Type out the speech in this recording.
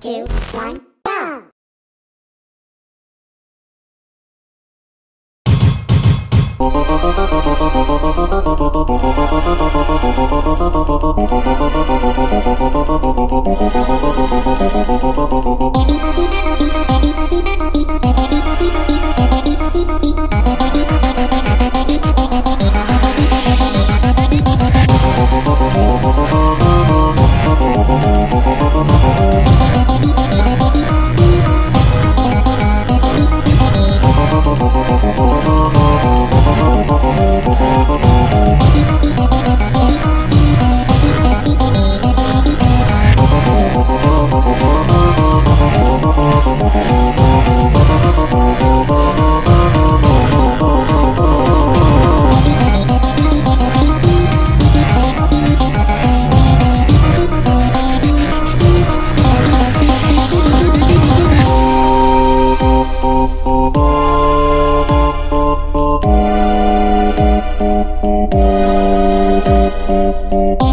two, one, go! Beep, beep, beep.